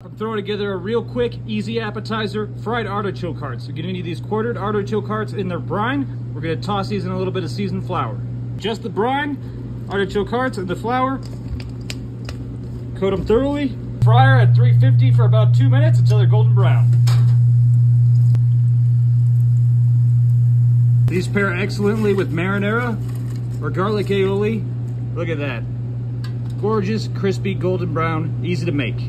I'm throwing together a real quick, easy appetizer, fried artichoke hearts. You're gonna need these quartered artichoke hearts in their brine. We're gonna toss these in a little bit of seasoned flour. Just the brine, artichoke hearts, and the flour. Coat them thoroughly. Fryer at 350 for about two minutes until they're golden brown. These pair excellently with marinara or garlic aioli. Look at that. Gorgeous, crispy, golden brown, easy to make.